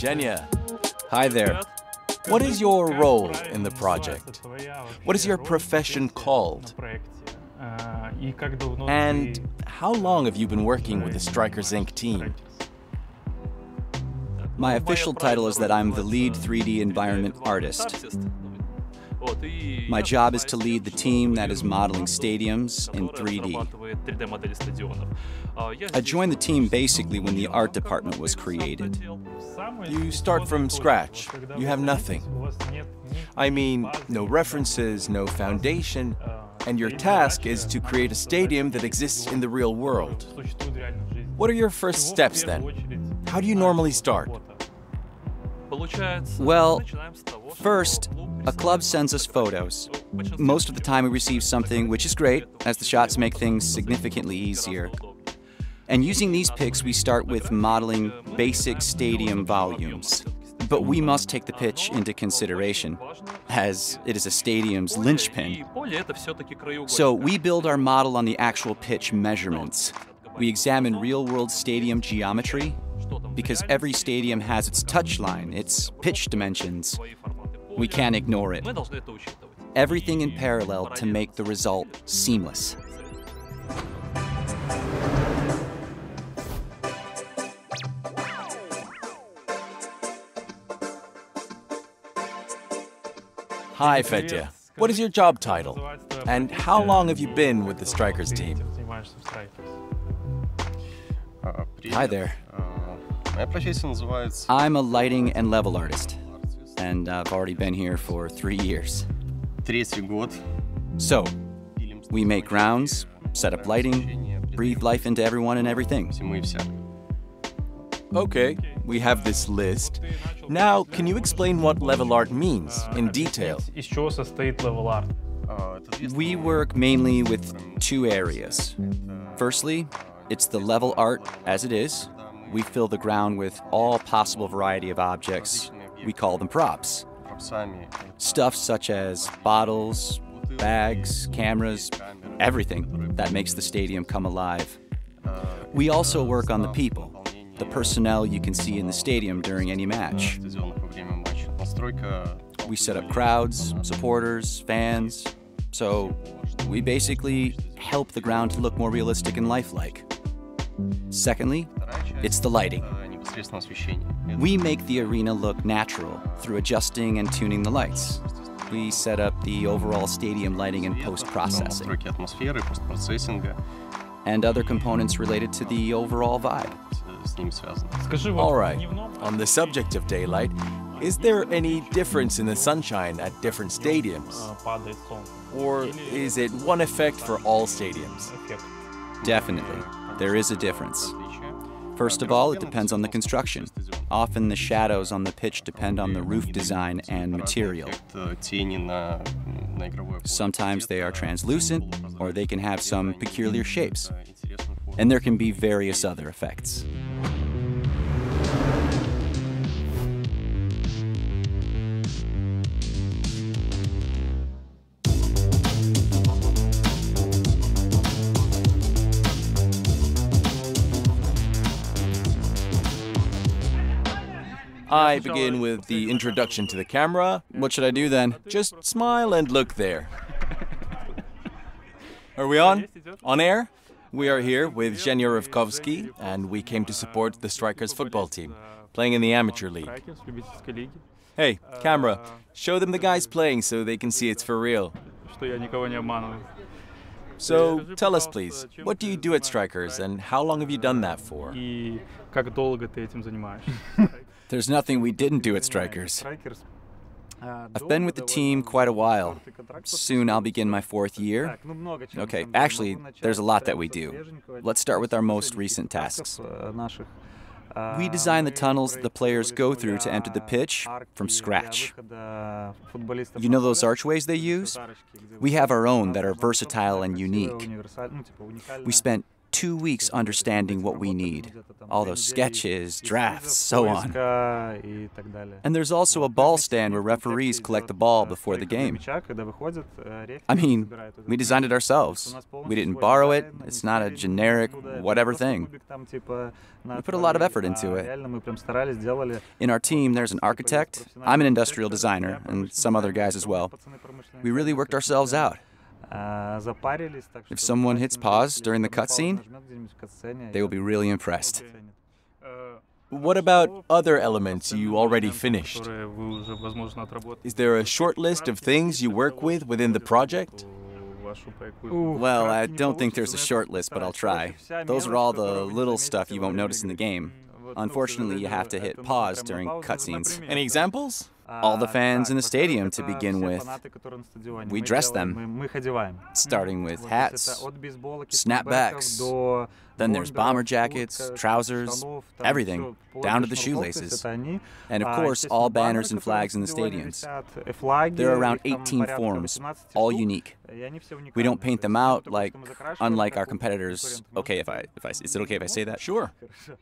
Hi, Hi there. What is your role in the project? What is your profession called? And how long have you been working with the Strikerz Inc. team? My official title is that I'm the lead 3D environment artist. My job is to lead the team that is modeling stadiums in 3D. I joined the team basically when the art department was created. You start from scratch. You have nothing. I mean, no references, no foundation, and your task is to create a stadium that exists in the real world. What are your first steps then? How do you normally start? Well, first, a club sends us photos. Most of the time we receive something, which is great, as the shots make things significantly easier. And using these pics, we start with modeling basic stadium volumes. But we must take the pitch into consideration, as it is a stadium's linchpin. So we build our model on the actual pitch measurements. We examine real-world stadium geometry, because every stadium has its touchline, its pitch dimensions. We can't ignore it. Everything in parallel to make the result seamless. Hi, Fetya. What is your job title? And how long have you been with the Strikerz team? Hi there. I'm a lighting and level artist, and I've already been here for three years. So, we make grounds, set up lighting, breathe life into everyone and everything. Okay, we have this list. Now, can you explain what level art means in detail? We work mainly with two areas. Firstly, it's the level art as it is. We fill the ground with all possible variety of objects. We call them props. Stuff such as bottles, bags, cameras, everything that makes the stadium come alive. We also work on the people, the personnel you can see in the stadium during any match. We set up crowds, supporters, fans, so we basically help the ground to look more realistic and lifelike. Secondly, it's the lighting. We make the arena look natural through adjusting and tuning the lights. We set up the overall stadium lighting and post-processing. And other components related to the overall vibe. All right, on the subject of daylight, is there any difference in the sunshine at different stadiums? Or is it one effect for all stadiums? Definitely, there is a difference. First of all, it depends on the construction. Often the shadows on the pitch depend on the roof design and material. Sometimes they are translucent, or they can have some peculiar shapes. And there can be various other effects. I begin with the introduction to the camera. What should I do then? Just smile and look there. Are we on? On air? We are here with Zhenya Rivkovsky, and we came to support the Strikers football team, playing in the amateur league. Hey, camera, show them the guys playing so they can see it's for real. So, tell us please, what do you do at Strikerz, and how long have you done that for? There's nothing we didn't do at Strikerz. I've been with the team quite a while. Soon I'll begin my fourth year. Okay, actually, there's a lot that we do. Let's start with our most recent tasks. We design the tunnels the players go through to enter the pitch from scratch. You know those archways they use? We have our own that are versatile and unique. We spent two weeks understanding what we need all those sketches, drafts, so on. And there's also a ball stand where referees collect the ball before the game. I mean, we designed it ourselves. We didn't borrow it, it's not a generic whatever thing. We put a lot of effort into it. In our team, there's an architect, I'm an industrial designer, and some other guys as well. We really worked ourselves out. If someone hits pause during the cutscene, they will be really impressed. What about other elements you already finished? Is there a short list of things you work with within the project? Well, I don't think there's a short list, but I'll try. Those are all the little stuff you won't notice in the game. Unfortunately, you have to hit pause during cutscenes. Any examples? All the fans in the stadium to begin with. We dress them, starting with hats, snapbacks, then there's bomber jackets, trousers, everything, down to the shoelaces. And of course, all banners and flags in the stadiums. There are around 18 forms, all unique. We don't paint them out like, unlike our competitors. Okay, if I, if I, is it okay if I say that? Sure.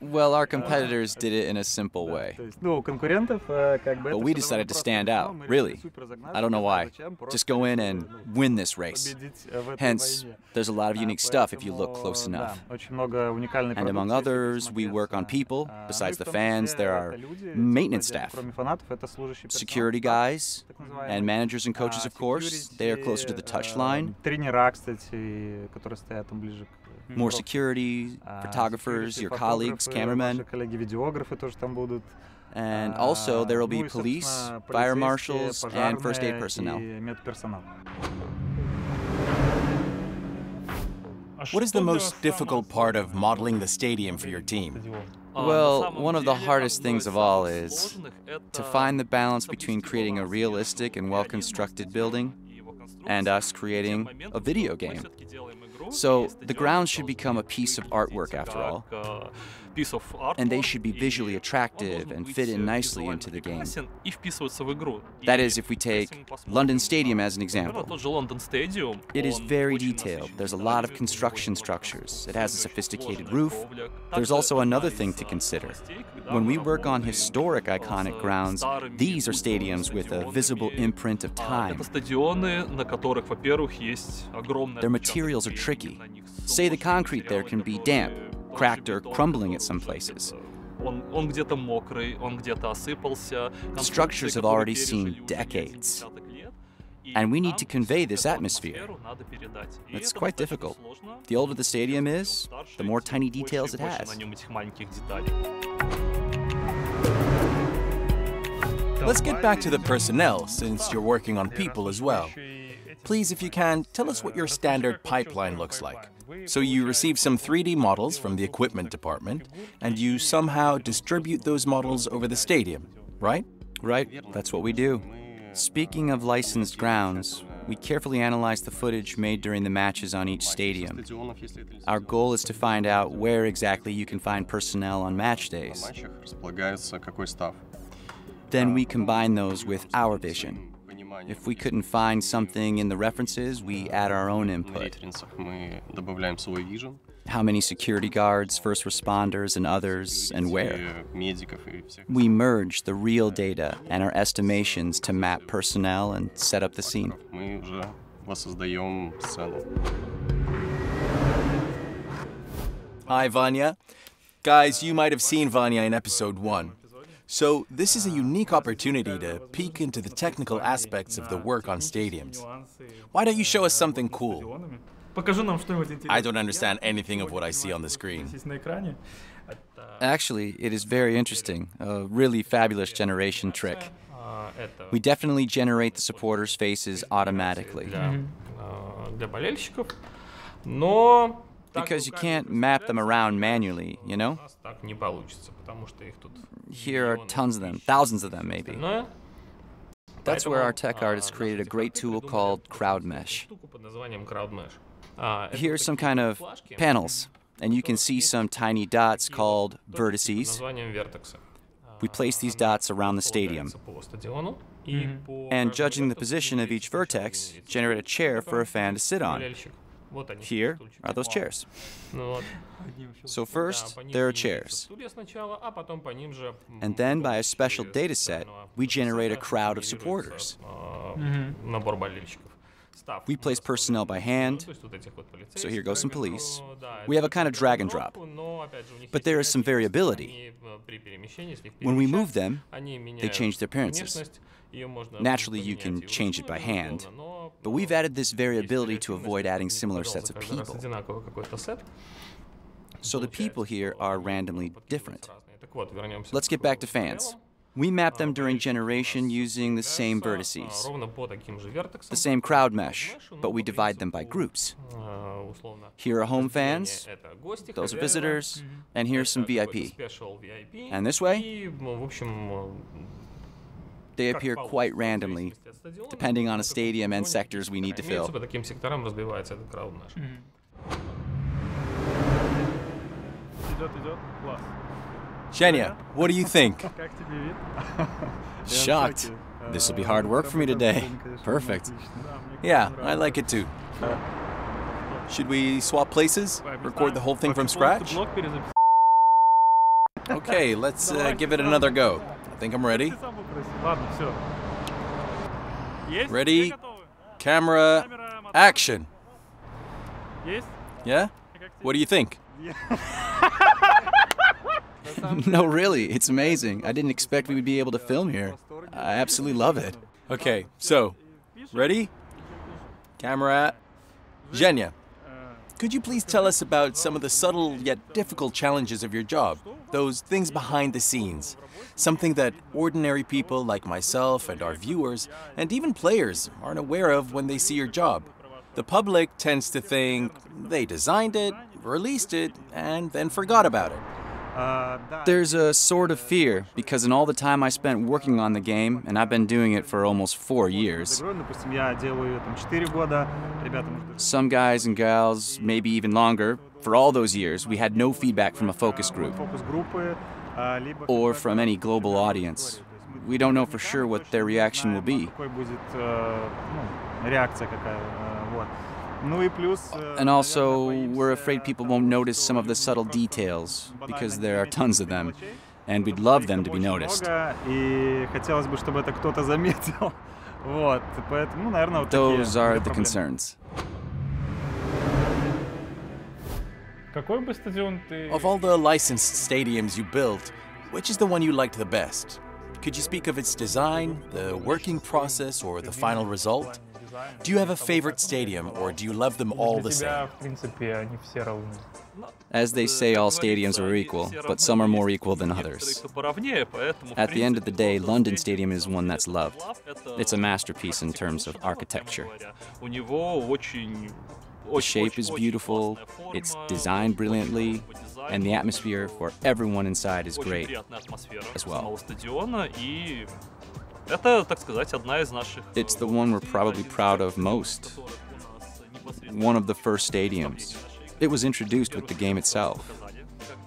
Well, our competitors did it in a simple way. But we decided to stand out, really. I don't know why. Just go in and win this race. Hence, there's a lot of unique stuff if you look close enough. And among others, we work on people. Besides the fans, there are maintenance staff, security guys, and managers and coaches, of course. They are closer to the touchline. More security, photographers, your colleagues, cameramen. And also, there will be police, fire marshals, and first aid personnel. What is the most difficult part of modeling the stadium for your team? Well, one of the hardest things of all is to find the balance between creating a realistic and well constructed building and us creating a video game. So the grounds should become a piece of artwork after all and they should be visually attractive and fit in nicely into the game. That is, if we take London Stadium as an example. It is very detailed. There's a lot of construction structures. It has a sophisticated roof. There's also another thing to consider. When we work on historic iconic grounds, these are stadiums with a visible imprint of time. Their materials are tricky. Say the concrete there can be damp, cracked or crumbling at some places. Structures have already seen decades. And we need to convey this atmosphere. It's quite difficult. The older the stadium is, the more tiny details it has. Let's get back to the personnel, since you're working on people as well. Please, if you can, tell us what your standard pipeline looks like. So you receive some 3D models from the equipment department, and you somehow distribute those models over the stadium, right? Right, that's what we do. Speaking of licensed grounds, we carefully analyze the footage made during the matches on each stadium. Our goal is to find out where exactly you can find personnel on match days. Then we combine those with our vision. If we couldn't find something in the references, we add our own input. How many security guards, first responders, and others, and where? We merge the real data and our estimations to map personnel and set up the scene. Hi, Vanya. Guys, you might have seen Vanya in episode 1. So, this is a unique opportunity to peek into the technical aspects of the work on stadiums. Why don't you show us something cool? I don't understand anything of what I see on the screen. Actually, it is very interesting. A really fabulous generation trick. We definitely generate the supporters' faces automatically. Because you can't map them around manually, you know? Here are tons of them, thousands of them maybe. That's where our tech artists created a great tool called CrowdMesh. Here are some kind of panels, and you can see some tiny dots called vertices. We place these dots around the stadium. And judging the position of each vertex, generate a chair for a fan to sit on. Here are those chairs. So first, there are chairs. And then by a special data set, we generate a crowd of supporters. We place personnel by hand, so here goes some police. We have a kind of drag and drop. But there is some variability. When we move them, they change their appearances. Naturally, you can change it by hand, but we've added this variability to avoid adding similar sets of people. So the people here are randomly different. Let's get back to fans. We map them during generation using the same vertices, the same crowd mesh, but we divide them by groups. Here are home fans, those are visitors, and here's some VIP. And this way, they appear quite randomly, depending on a stadium and sectors we need to fill. Zhenya, what do you think? Shocked. This will be hard work for me today. Perfect. Yeah, I like it too. Should we swap places? Record the whole thing from scratch? Okay, let's uh, give it another go. I think I'm ready. Ready? Camera, action. Yeah? What do you think? no, really, it's amazing. I didn't expect we would be able to film here. I absolutely love it. Okay, so, ready? Camera, Zhenya. Could you please tell us about some of the subtle yet difficult challenges of your job? Those things behind the scenes. Something that ordinary people like myself and our viewers, and even players, aren't aware of when they see your job. The public tends to think they designed it, released it, and then forgot about it. There's a sort of fear because in all the time I spent working on the game, and I've been doing it for almost four years, some guys and gals, maybe even longer, for all those years, we had no feedback from a focus group or from any global audience. We don't know for sure what their reaction will be. And also, we're afraid people won't notice some of the subtle details because there are tons of them, and we'd love them to be noticed. Those are the concerns. Of all the licensed stadiums you built, which is the one you liked the best? Could you speak of its design, the working process, or the final result? Do you have a favorite stadium, or do you love them all the same? As they say, all stadiums are equal, but some are more equal than others. At the end of the day, London Stadium is one that's loved. It's a masterpiece in terms of architecture. The shape is beautiful, it's designed brilliantly, and the atmosphere for everyone inside is great as well. It's the one we're probably proud of most. One of the first stadiums. It was introduced with the game itself.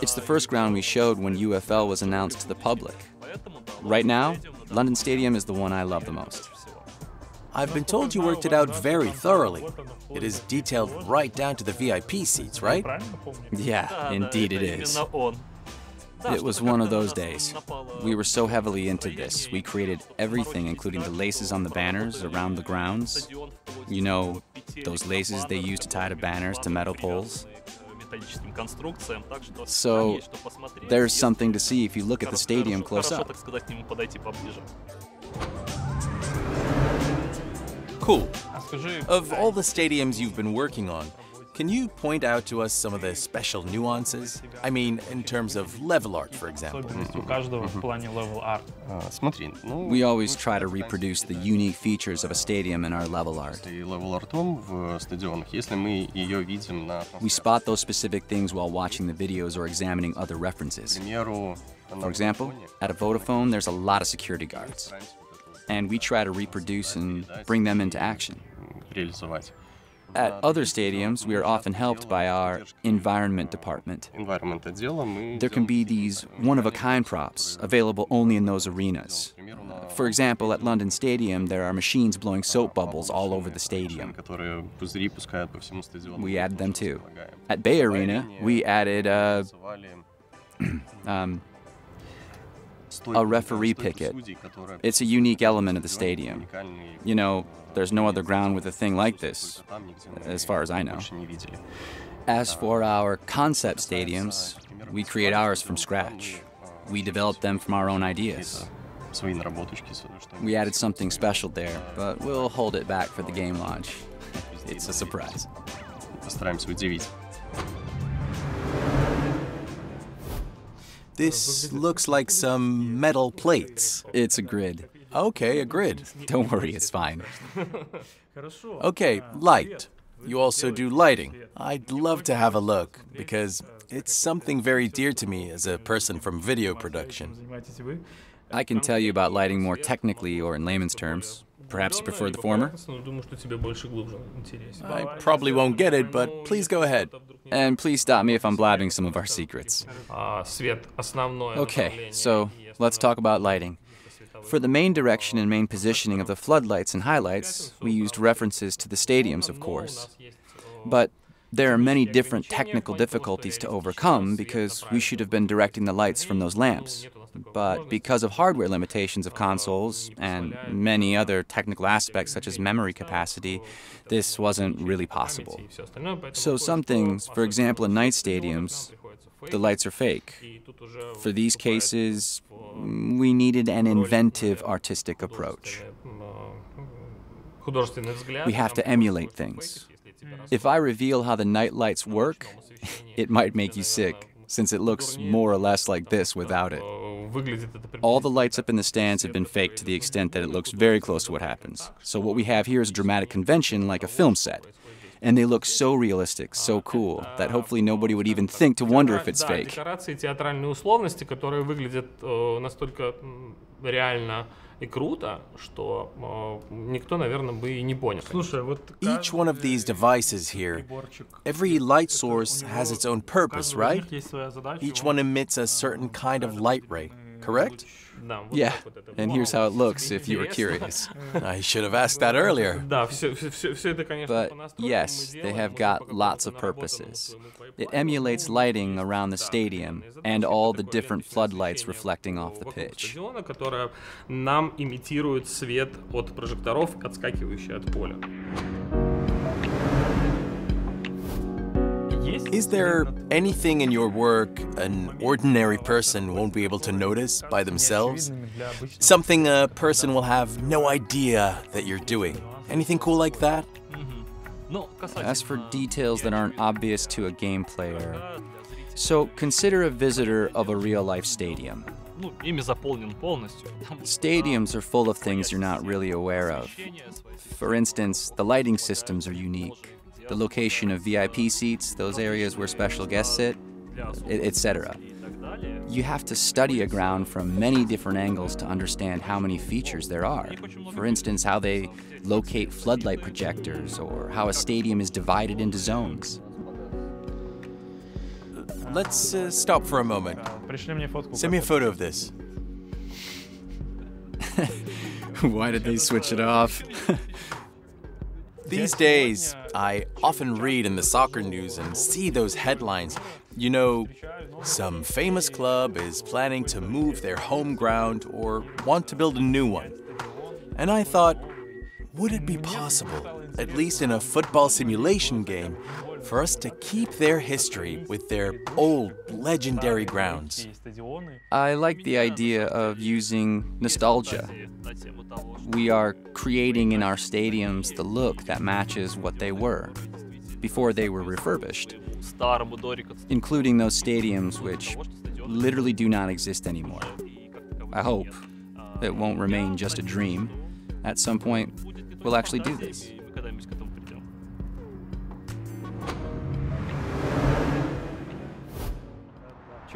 It's the first ground we showed when UFL was announced to the public. Right now, London Stadium is the one I love the most. I've been told you worked it out very thoroughly. It is detailed right down to the VIP seats, right? Yeah, indeed it is. It was one of those days. We were so heavily into this. We created everything, including the laces on the banners around the grounds. You know, those laces they use to tie the banners to metal poles. So, there's something to see if you look at the stadium close up. Cool. Of all the stadiums you've been working on, can you point out to us some of the special nuances? I mean, in terms of level art, for example. We always try to reproduce the unique features of a stadium in our level art. We spot those specific things while watching the videos or examining other references. For example, at a Vodafone, there's a lot of security guards. And we try to reproduce and bring them into action. At other stadiums, we are often helped by our environment department. There can be these one of a kind props available only in those arenas. For example, at London Stadium, there are machines blowing soap bubbles all over the stadium. We added them too. At BayArena, we added uh, um, a referee picket. It's a unique element of the stadium. You know, there's no other ground with a thing like this, as far as I know. As for our concept stadiums, we create ours from scratch. We develop them from our own ideas. We added something special there, but we'll hold it back for the game launch. It's a surprise. This looks like some metal plates. It's a grid. Okay, a grid. Don't worry, it's fine. Okay, light. You also do lighting. I'd love to have a look because it's something very dear to me as a person from video production. I can tell you about lighting more technically or in layman's terms. Perhaps you prefer the former? I probably won't get it, but please go ahead. And please stop me if I'm blabbing some of our secrets. Okay, so let's talk about lighting. For the main direction and main positioning of the floodlights and highlights, we used references to the stadiums, of course. But there are many different technical difficulties to overcome because we should have been directing the lights from those lamps. But because of hardware limitations of consoles and many other technical aspects such as memory capacity, this wasn't really possible. So some things, for example in night stadiums, the lights are fake. For these cases, we needed an inventive artistic approach. We have to emulate things. Mm. If I reveal how the night lights work, it might make you sick, since it looks more or less like this without it. All the lights up in the stands have been faked to the extent that it looks very close to what happens. So what we have here is a dramatic convention like a film set. And they look so realistic, so cool, that hopefully nobody would even think to wonder if it's fake. Each one of these devices here, every light source has its own purpose, right? Each one emits a certain kind of light ray correct? Yeah, and here's how it looks if you were curious. I should have asked that earlier. But yes, they have got lots of purposes. It emulates lighting around the stadium and all the different floodlights reflecting off the pitch. Is there anything in your work an ordinary person won't be able to notice by themselves? Something a person will have no idea that you're doing? Anything cool like that? As for details that aren't obvious to a game player, so consider a visitor of a real life stadium. Stadiums are full of things you're not really aware of. For instance, the lighting systems are unique the location of VIP seats, those areas where special guests sit, etc. You have to study a ground from many different angles to understand how many features there are. For instance, how they locate floodlight projectors or how a stadium is divided into zones. Let's uh, stop for a moment. Send me a photo of this. Why did they switch it off? These days, I often read in the soccer news and see those headlines. You know, some famous club is planning to move their home ground or want to build a new one. And I thought, would it be possible, at least in a football simulation game, for us to keep their history with their old, legendary grounds? I like the idea of using nostalgia we are creating in our stadiums the look that matches what they were before they were refurbished, including those stadiums which literally do not exist anymore. I hope it won't remain just a dream. At some point, we'll actually do this.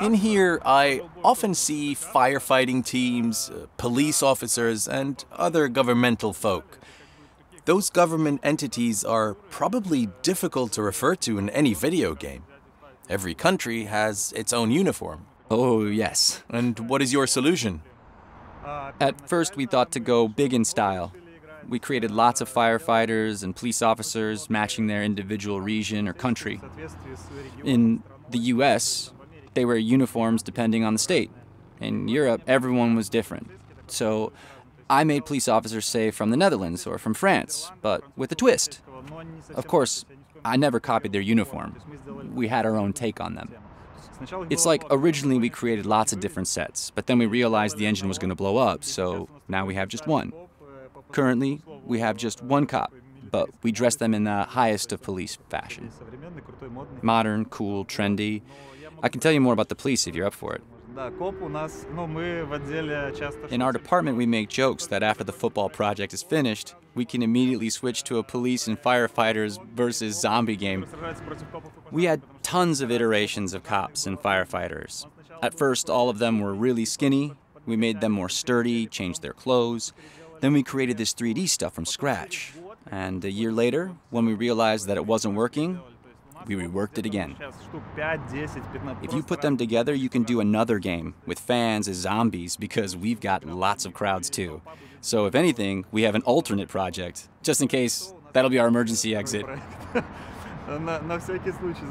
In here, I often see firefighting teams, uh, police officers, and other governmental folk. Those government entities are probably difficult to refer to in any video game. Every country has its own uniform. Oh, yes. And what is your solution? At first, we thought to go big in style. We created lots of firefighters and police officers matching their individual region or country. In the US, they wear uniforms depending on the state. In Europe, everyone was different. So I made police officers say from the Netherlands or from France, but with a twist. Of course, I never copied their uniform. We had our own take on them. It's like originally we created lots of different sets, but then we realized the engine was going to blow up, so now we have just one. Currently, we have just one cop, but we dress them in the highest of police fashion. Modern, cool, trendy. I can tell you more about the police if you're up for it. In our department, we make jokes that after the football project is finished, we can immediately switch to a police and firefighters versus zombie game. We had tons of iterations of cops and firefighters. At first, all of them were really skinny. We made them more sturdy, changed their clothes. Then we created this 3D stuff from scratch. And a year later, when we realized that it wasn't working, we reworked it again. If you put them together, you can do another game with fans as zombies because we've got lots of crowds too. So if anything, we have an alternate project, just in case that'll be our emergency exit.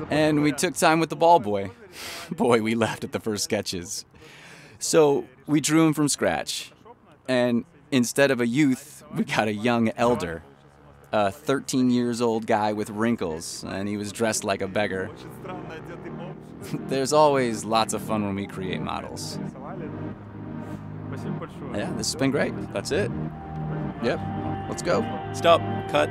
And we took time with the ball boy. Boy, we laughed at the first sketches. So we drew him from scratch. And instead of a youth, we got a young elder a 13 years old guy with wrinkles, and he was dressed like a beggar. There's always lots of fun when we create models. Yeah, this has been great. That's it. Yep. Let's go. Stop. Cut.